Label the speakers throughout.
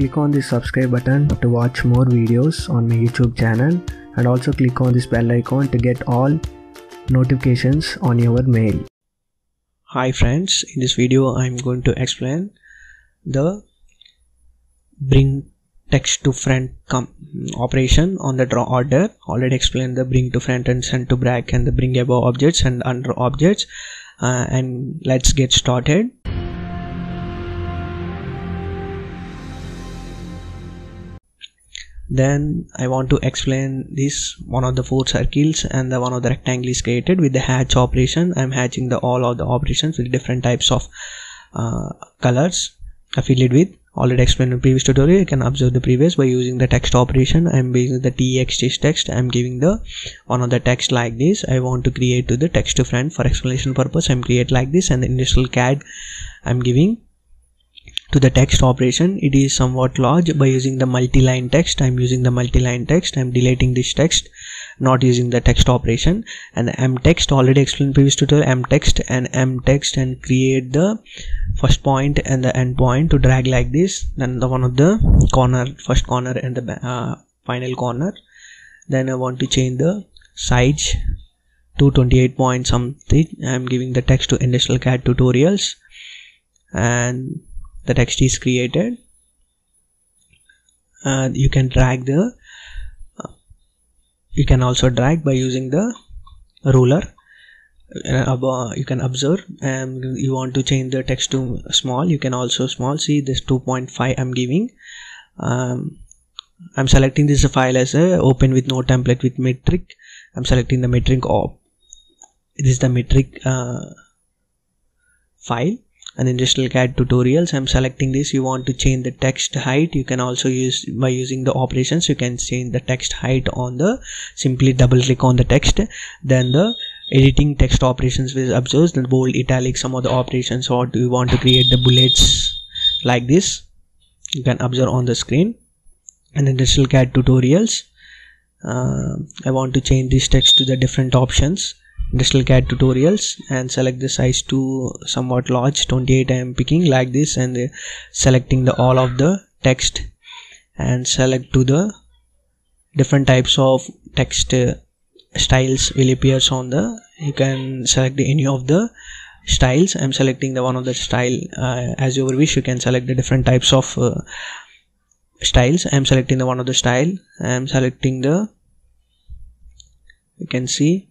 Speaker 1: Click on the subscribe button to watch more videos on my YouTube channel and also click on this bell icon to get all notifications on your mail. Hi friends, in this video I'm going to explain the bring text to front operation on the draw order already explained the bring to front and send to back and the bring above objects and under objects uh, and let's get started then I want to explain this one of the four circles and the one of the rectangle is created with the hatch operation. I'm hatching the all of the operations with different types of uh, colors affiliated with. Already explained in previous tutorial. You can observe the previous by using the text operation. I'm using the text text. I'm giving the one of the text like this. I want to create to the text to front for explanation purpose i'm create like this and the initial CAD i'm giving to the text operation. It is somewhat large. By using the multi-line text i'm using the multi-line text. I'm deleting this text not using the text operation. And m text already explained previous tutorial m text and m text and create the first point and the end point to drag like this. Then the one of the corner first corner and the uh, final corner. Then i want to change the size to 28 point something. I'm giving the text to industrial cad tutorials. And the text is created and you can drag the uh, you can also drag by using the ruler. Uh, you can observe and you want to change the text to small you can also small. See this 2.5 i'm giving. Um, i'm selecting this file as a open with no template with metric. I'm selecting the metric op this is the metric uh, file and industrial CAD tutorials. I'm selecting this. You want to change the text height. You can also use by using the operations you can change the text height on the simply double click on the text. Then the editing text operations will observe the bold italic some of the operations or do you want to create the bullets like this? You can observe on the screen. And industrial CAD tutorials. Uh, I want to change this text to the different options industrial CAD tutorials and select the size to somewhat large 28 I am picking like this and uh, selecting the all of the text and select to the different types of text uh, styles will appears on the you can select any of the styles. I'm selecting the one of the style uh, as you wish you can select the different types of uh, styles. I'm selecting the one of the style. I'm selecting the you can see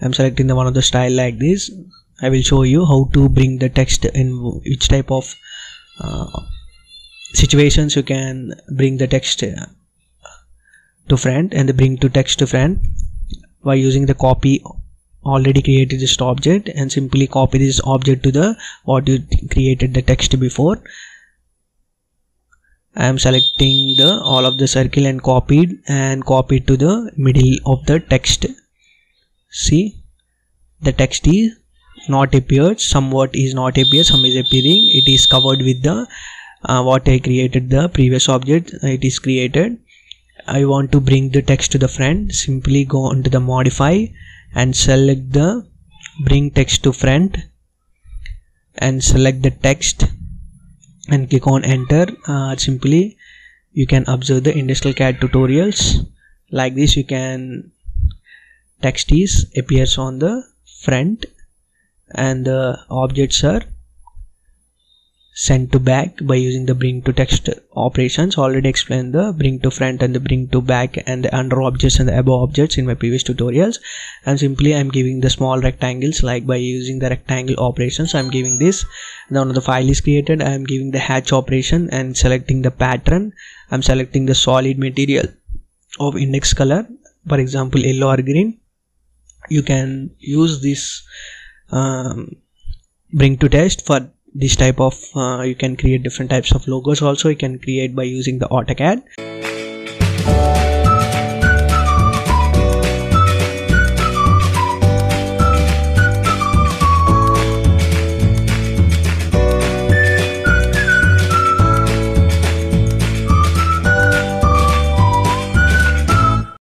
Speaker 1: I'm selecting the one of the style like this. I will show you how to bring the text in which type of uh, situations you can bring the text uh, to front and bring to text to front by using the copy already created this object and simply copy this object to the what you created the text before. I am selecting the all of the circle and copied and copied to the middle of the text see the text is not appeared. Somewhat is not appeared some is appearing. It is covered with the uh, what I created the previous object. It is created. I want to bring the text to the front simply go on to the modify and select the bring text to front and select the text and click on enter. Uh, simply you can observe the industrial CAD tutorials. Like this you can text is appears on the front and the objects are sent to back by using the bring to text operations. Already explained the bring to front and the bring to back and the under objects and the above objects in my previous tutorials. And simply i'm giving the small rectangles like by using the rectangle operations i'm giving this. Now the file is created i am giving the hatch operation and selecting the pattern. I'm selecting the solid material of index color for example yellow or green you can use this um, bring to text for this type of uh, you can create different types of logos also you can create by using the AutoCAD